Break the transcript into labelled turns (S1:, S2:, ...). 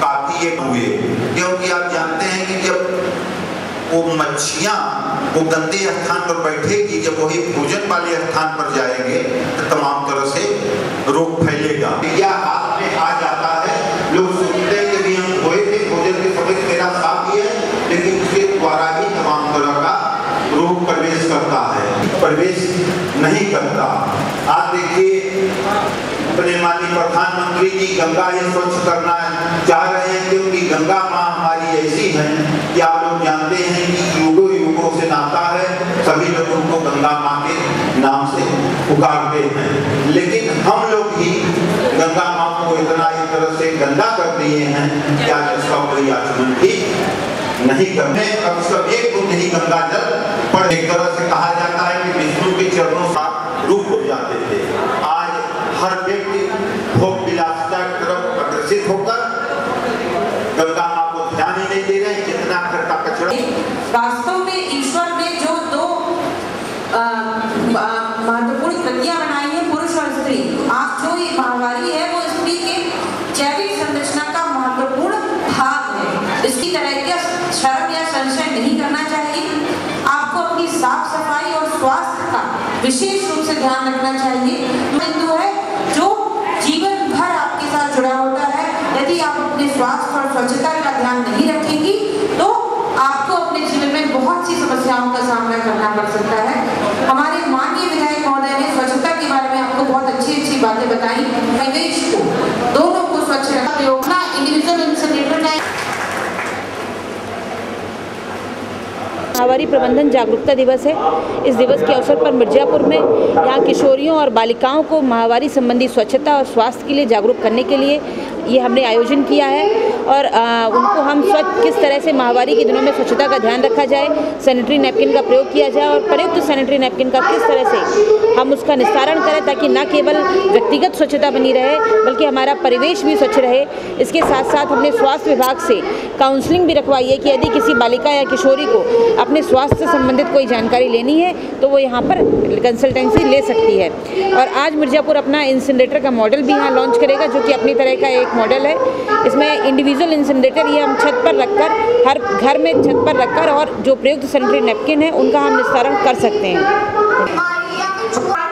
S1: काफ़ी एक हुए क्योंकि आप जानते हैं कि जब वो मच्छियाँ, वो गंदे स्थान पर बैठेगी, जब वही भोजन वाले स्थान पर जाएँगे तो तमाम तरह से रोग फैलेगा। या हाथ में आ जाता है, लोग सोचते हैं कि हम धोए थे, भोजन के समय मेरा साफ़ ही है, लेकिन उसके द्वारा ही तमाम तरह का रोग प्रवेश करता है। प्रवेश नहीं करता। आप देखिए अपने माननीय प्रधानमंत्री जी गंगा ही स्वच्छ करना चाह रहे हैं, क्योंकि गंगा माँ हमारी ऐसी है कि आप लोग जानते हैं कि युगों युगों से नाता है, सभी लोग उनको गंगा माँ के नाम से पुकारते हैं। लेकिन हम लोग ही गंगा माँ को इतना एक तरह से गंदा कर दिए हैं कि आज उसका कोई आचमन भी नहीं करने अब सब एक बूंद ही गंगा जल पर एक तरह से कहा जाता है कि विष्णु के चरणों का रूप हो जाते थे आज हर व्यक्ति भोग विलासिता की तरफ़ अग्रसित होकर गंगा माँ को ध्यान ही नहीं दे रहे हैं जितना घर का कचरा
S2: वास्तव में ईश्वर ने जो दो अ, अ, महत्वपूर्ण बनाई हैं पुरुष और स्त्री। जो ये माहवारी है, वो स्त्री के जैविक संरचना का महत्वपूर्ण भाग है। इसकी तरह शर्म या संशय नहीं करना चाहिए? आपको अपनी साफ़ सफ़ाई और स्वास्थ्य का विशेष रूप से ध्यान रखना चाहिए। बिंदु है, जो जीवन भर आपके साथ जुड़ा होता है। यदि आप अपने स्वास्थ्य और स्वच्छता का ध्यान नहीं रखेंगी तो आपको अपने जीवन में बहुत सी समस्याओं का सामना करना पड़ सकता है हमारे माननीय विधायक महोदय ने स्वच्छता के बारे में आपको बहुत अच्छी अच्छी बातें बताई परिवेश को दोनों को रखना योजना इंडिविजुअल
S3: महावारी प्रबंधन जागरूकता दिवस है। इस दिवस के अवसर पर मिर्जापुर में यहाँ किशोरियों और बालिकाओं को महावारी संबंधी स्वच्छता और स्वास्थ्य के लिए जागरूक करने के लिए ये हमने आयोजन किया है। और आ, उनको हम स्वच्छ किस तरह से महावारी के दिनों में स्वच्छता का ध्यान रखा जाए सैनिटरी नैपकिन का प्रयोग किया जाए और प्रयुक्त सैनिटरी नैपकिन का किस तरह से हम उसका निस्तारण करें ताकि न केवल व्यक्तिगत स्वच्छता बनी रहे, बल्कि हमारा परिवेश भी स्वच्छ रहे। इसके साथ साथ हमने स्वास्थ्य विभाग से काउंसलिंग भी रखवाई है कि यदि किसी बालिका या किशोरी को अपने स्वास्थ्य से संबंधित कोई जानकारी लेनी है तो वो यहाँ पर कंसल्टेंसी ले सकती है। और आज मिर्ज़ापुर अपना इंसिनरेटर का मॉडल भी यहाँ लॉन्च करेगा, जो कि अपनी तरह का एक मॉडल है। इसमें इंडिविजुअल इंसिनरेटर ये हम छत पर रखकर, हर घर में छत पर रखकर और जो प्रयुक्त सैनिटरी नेपकिन है, उनका हम निस्तारण कर सकते हैं।
S4: That's